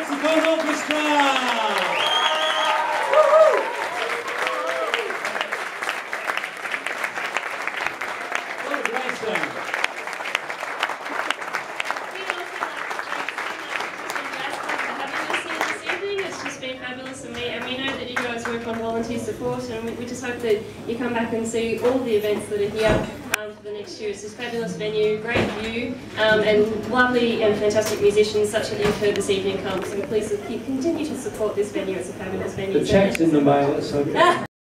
Conservatorium Saxophone Orchestra! What a great sound. It's just been fabulous and we, and we know that you guys work on volunteer support and we, we just hope that you come back and see all the events that are here um, for the next year. It's this fabulous venue, great view um, and lovely and fantastic musicians such as you've heard this evening come. So please keep, continue to support this venue. It's a fabulous venue. The So check's in the mail, it's okay.